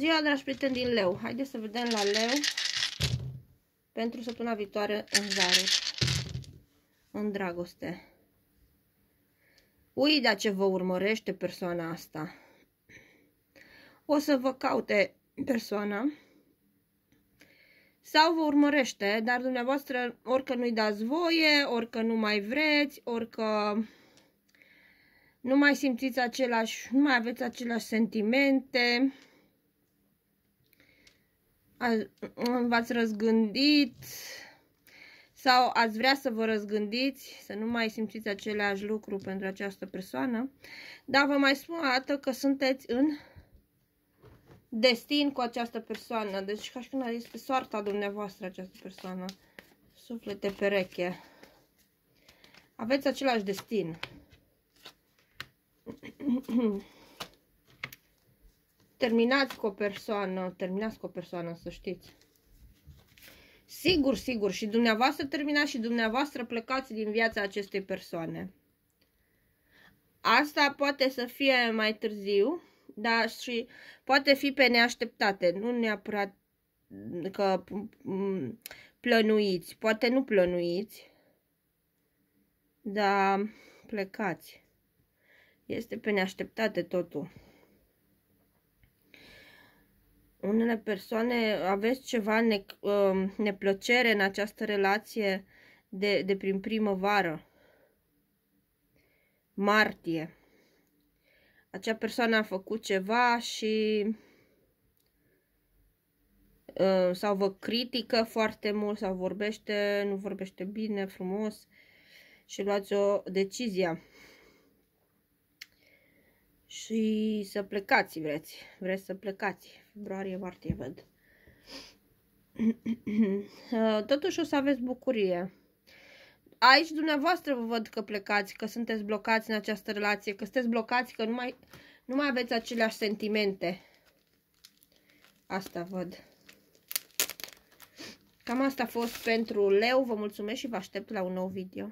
Ziua, dragi prieteni din leu. Haideți să vedem la leu pentru săptămâna viitoare în zaruri. În dragoste. Uida ce vă urmărește persoana asta. O să vă caute persoana sau vă urmărește, dar dumneavoastră orică nu-i dați voie, orică nu mai vreți, orică nu mai simțiți același, nu mai aveți aceleași sentimente, v-ați răzgândit sau ați vrea să vă răzgândiți, să nu mai simțiți aceleași lucru pentru această persoană, dar vă mai spun o dată că sunteți în destin cu această persoană, deci ca și când este soarta dumneavoastră această persoană, suflete pereche. Aveți același destin. terminați cu o persoană, terminați cu o persoană, să știți. Sigur, sigur, și dumneavoastră terminați și dumneavoastră plecați din viața acestei persoane. Asta poate să fie mai târziu, dar și poate fi pe neașteptate, nu neapărat că plănuiți, poate nu plănuiți, dar plecați. Este pe neașteptate totul unele persoane aveți ceva ne, uh, neplăcere în această relație de, de prin primăvară. Martie. Acea persoană a făcut ceva și uh, sau vă critică foarte mult sau vorbește, nu vorbește bine, frumos și luați o decizie și să plecați, vreți. Vreți să plecați. Februarie, martie, văd. Totuși o să aveți bucurie. Aici dumneavoastră vă văd că plecați, că sunteți blocați în această relație, că sunteți blocați, că nu mai, nu mai aveți aceleași sentimente. Asta văd. Cam asta a fost pentru leu. Vă mulțumesc și vă aștept la un nou video.